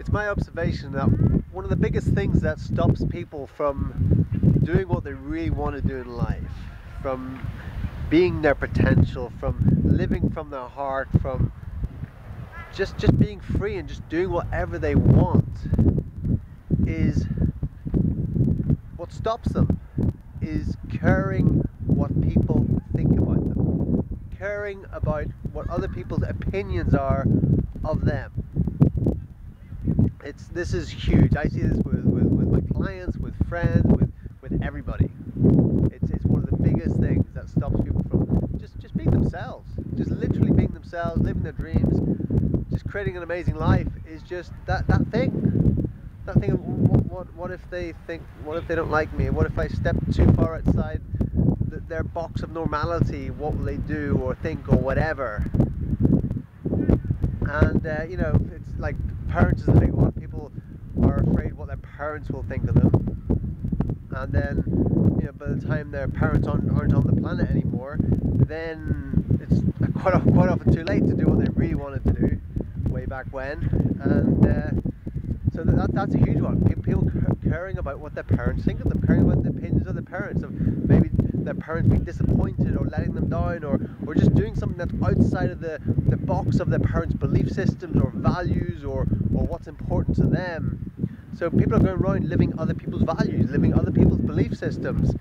it's my observation that one of the biggest things that stops people from doing what they really want to do in life, from being their potential, from living from their heart, from just just being free and just doing whatever they want is what stops them is caring what people think about them caring about what other people's opinions are of them it's this is huge. I see this with, with, with my clients with friends with with everybody. It's, it's one of the biggest things that stops people from just just being themselves. Just literally being themselves living their dreams. Just creating an amazing life is just that that thing. That thing of what, what, what if they think what if they don't like me? What if i step too far outside the, their box of normality? What will they do or think or whatever? And uh, you know it's like parents is a big one. People are afraid what their parents will think of them. And then you know by the time their parents aren't, on the planet anymore then it's quite, quite often too late to do what they really wanted to do way back when. And uh, so that, that's a huge one. People caring about what their parents think of them caring about the opinions of their parents of maybe their parents being disappointed or letting them down or, or just doing something that's outside of the, the box of their parents belief systems or values or, or what's important to them. So people are going around living other people's values living other people's belief systems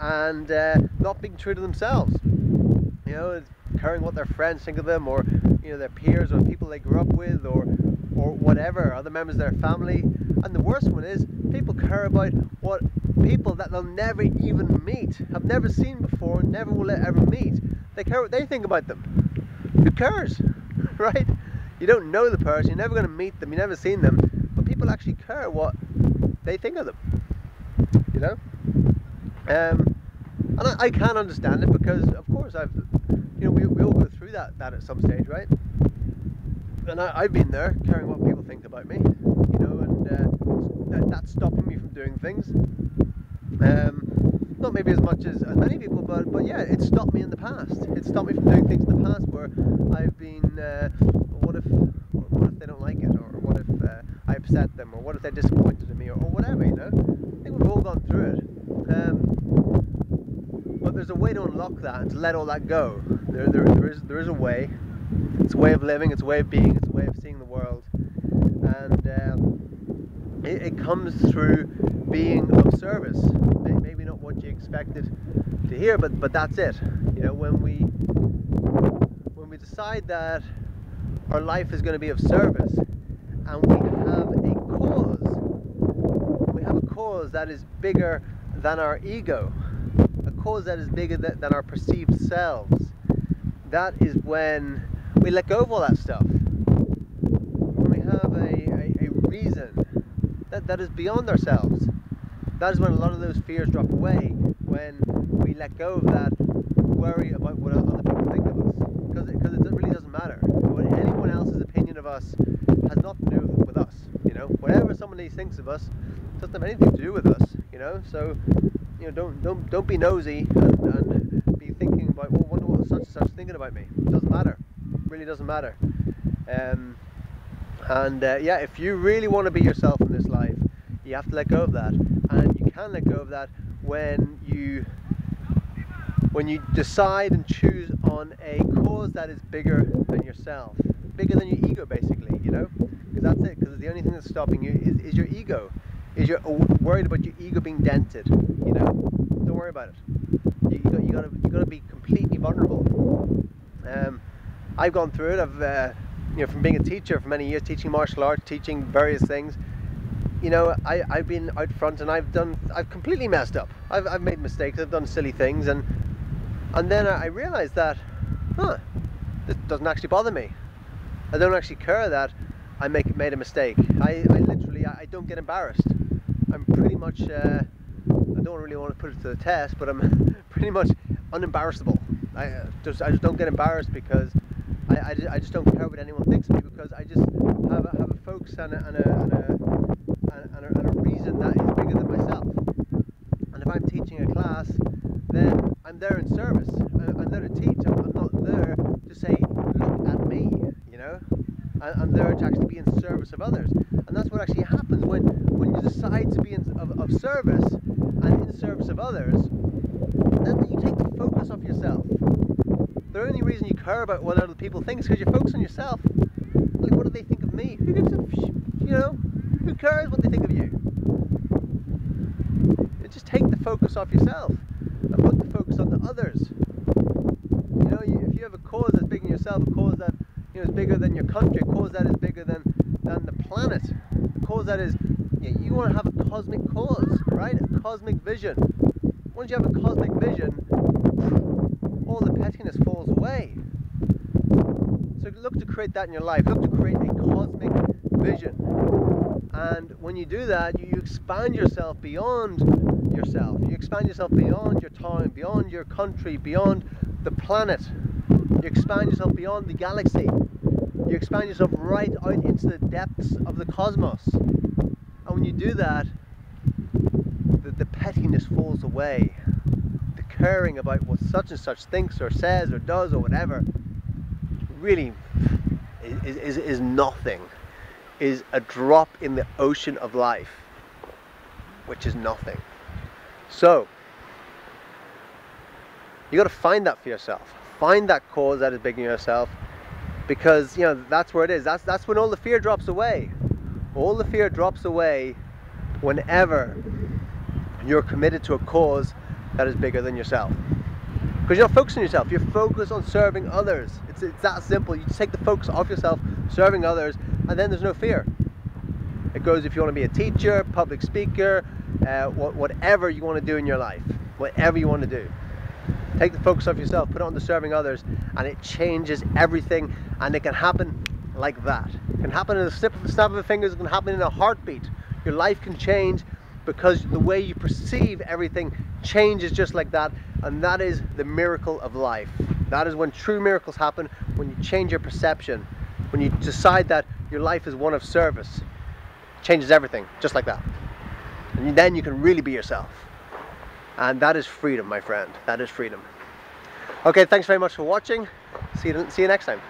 and uh, not being true to themselves. You know caring what their friends think of them or you know their peers or people they grew up with or or whatever other members of their family. And the worst one is people care about what people that they'll never even meet have never seen before never will ever meet. They care what they think about them. Who cares right? You don't know the person you're never going to meet them you've never seen them but people actually care what they think of them you know? Um, and I, I can understand it because of course I've you know we, we all go through that that at some stage right? And I, have been there caring what people think about me you know uh, that, that's stopping me from doing things. Um, not maybe as much as, as many people but but yeah it stopped me in the past. It stopped me from doing things in the past where I've been uh, what if what if they don't like it or what if uh, I upset them or what if they're disappointed in me or, or whatever you know? I think we've all gone through it. Um, but there's a way to unlock that and to let all that go. There, there, there is there is a way. It's a way of living, it's a way of being, it's a way of seeing the world. And um, it, it, comes through being of service. Maybe not what you expected to hear, but, but that's it. You know, when we, when we decide that our life is going to be of service and we have a cause, we have a cause that is bigger than our ego, a cause that is bigger than our perceived selves, that is when we let go of all that stuff. When we have a, a, a reason that, that is beyond ourselves, that is when a lot of those fears drop away. When we let go of that worry about what other people think of us. Because it, cause it really doesn't matter. What anyone else's opinion of us has nothing to do with us. You know, whatever somebody thinks of us doesn't have anything to do with us. You know, so you know, don't don't don't be nosy and, and be thinking about well, wonder what such and such is thinking about me. It doesn't matter really doesn't matter. Um, and uh, yeah, if you really want to be yourself in this life, you have to let go of that. And you can let go of that when you when you decide and choose on a cause that is bigger than yourself, bigger than your ego, basically. You know, because that's it. Because the only thing that's stopping you is, is your ego. Is you're worried about your ego being dented. You know, don't worry about it. You, you, got, you gotta you gotta be completely vulnerable. Um, I've gone through it. I've, uh, you know, from being a teacher for many years, teaching martial arts, teaching various things. You know, I, I've been out front and I've done, I've completely messed up. I've, I've made mistakes. I've done silly things, and and then I realized that, huh, this doesn't actually bother me. I don't actually care that I make made a mistake. I, I literally, I, don't get embarrassed. I'm pretty much, uh, I don't really want to put it to the test, but I'm pretty much unembarrassable. I uh, just, I just don't get embarrassed because I, I, I, just don't care what anyone thinks of me because I just have a, have a focus and a, and, a, and, a, and, a, and a reason that is bigger than myself. And if I'm teaching a class, then I'm there in service. I, am there to teach. I'm, I'm, not there to say, look at me, you know? I'm there to actually be in service of others. And that's what actually happens when, when you decide to be in, of, of service and in service of others, then you take the focus off yourself. The only reason you care about what other people think is because you're focused on yourself. Like, what do they think of me? Who gives a, you know, who cares what they think of you? you just take the focus off yourself and put the focus on the others. You know, you, if you have a cause that's bigger than yourself, a cause that you know is bigger than your country, a cause that is bigger than than the planet, a cause that is you, know, you want to have a cosmic cause, right? A cosmic vision. Once you have a cosmic vision, all the pettiness falls away. So look to create that in your life. Look to create a cosmic vision. And when you do that, you expand yourself beyond yourself. You expand yourself beyond your time, beyond your country, beyond the planet. You expand yourself beyond the galaxy. You expand yourself right out into the depths of the cosmos. And when you do that, the, the pettiness falls away. Caring about what such and such thinks or says or does or whatever really is, is, is nothing. Is a drop in the ocean of life, which is nothing. So, you got to find that for yourself. Find that cause that is big in yourself because you know that's where it is. That's that's when all the fear drops away. All the fear drops away whenever you're committed to a cause that is bigger than yourself. Because you're not focusing on yourself, you're focused on serving others. It's, it's that simple. You take the focus off yourself, serving others, and then there's no fear. It goes if you want to be a teacher, public speaker, uh, whatever you want to do in your life, whatever you want to do. Take the focus off yourself, put it on to serving others, and it changes everything. And it can happen like that. It can happen in a snap of the fingers, it can happen in a heartbeat. Your life can change because the way you perceive everything changes just like that. And that is the miracle of life. That is when true miracles happen, when you change your perception, when you decide that your life is one of service. It changes everything, just like that. And then you can really be yourself. And that is freedom, my friend. That is freedom. Okay, thanks very much for watching. See you, see you next time.